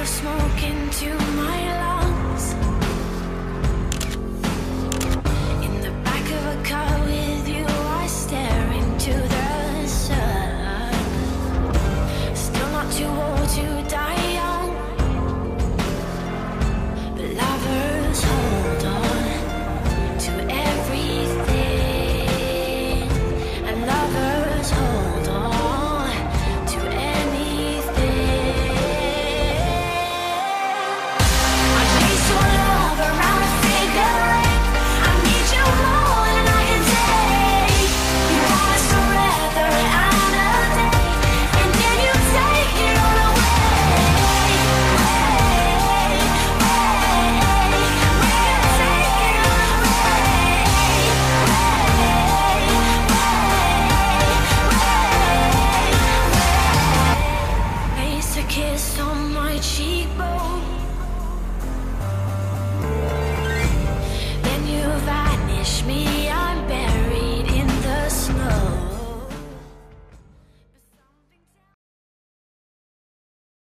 you're smoking too